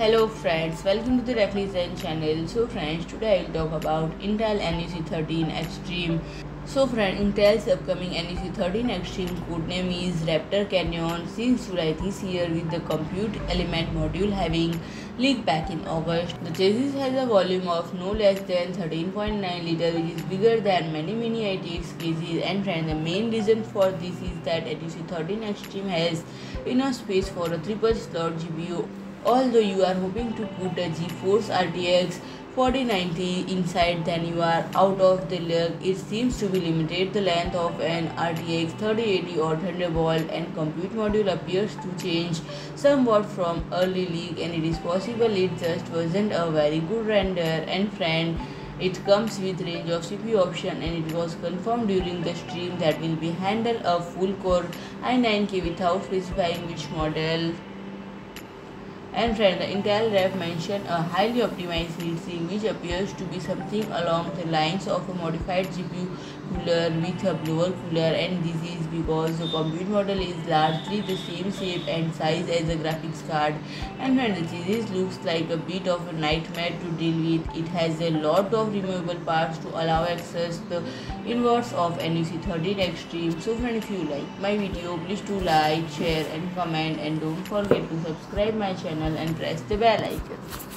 friends, welcome to the Reflection channel. So friends, today I will talk about Intel NUC 13 Extreme. So friend, Intel's upcoming NUC 13 Extreme codename is Raptor Canyon since July this year with the compute element module having leaked back in August. The chassis has a volume of no less than 13.9 liter which is bigger than many many ITX cases and friend the main reason for this is that NUC 13 Extreme has enough space for a triple slot GPU although you are hoping to put a GeForce RTX 4090 inside then you are out of the luck. It seems to be limited. The length of an RTX 3080 or Thunderbolt and compute module appears to change somewhat from early leak and it is possible it just wasn't a very good render. And friend it comes with range of CPU option and it was confirmed during the stream that will be handle a full core i9k without specifying which model and friend, the Intel rep mentioned a highly optimized heatsink which appears to be something along the lines of a modified GPU cooler with a blower cooler and this is because the compute model is largely the same shape and size as a graphics card. And when the chassis looks like a bit of a nightmare to deal with it has a lot of removable parts to allow access the inverse of NUC 13 Extreme. So friend if you like my video please do like share and comment and don't forget to subscribe my channel and press the bell icon